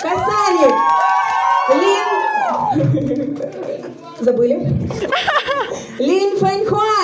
Касали! Лин... Забыли? Лин Фэньхуань,